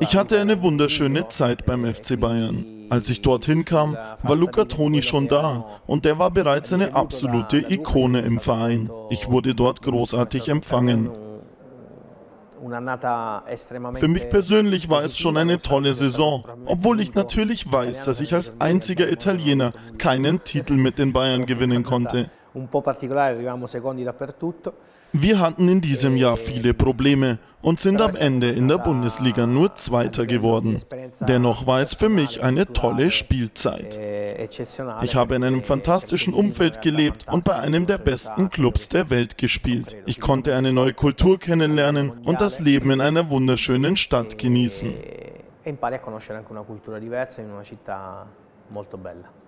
Ich hatte eine wunderschöne Zeit beim FC Bayern. Als ich dorthin kam, war Luca Toni schon da und der war bereits eine absolute Ikone im Verein. Ich wurde dort großartig empfangen. Für mich persönlich war es schon eine tolle Saison, obwohl ich natürlich weiß, dass ich als einziger Italiener keinen Titel mit den Bayern gewinnen konnte. Wir hatten in diesem Jahr viele Probleme und sind am Ende in der Bundesliga nur Zweiter geworden. Dennoch war es für mich eine tolle Spielzeit. Ich habe in einem fantastischen Umfeld gelebt und bei einem der besten Clubs der Welt gespielt. Ich konnte eine neue Kultur kennenlernen und das Leben in einer wunderschönen Stadt genießen. E impari a conoscere anche una cultura diversa in una città molto bella.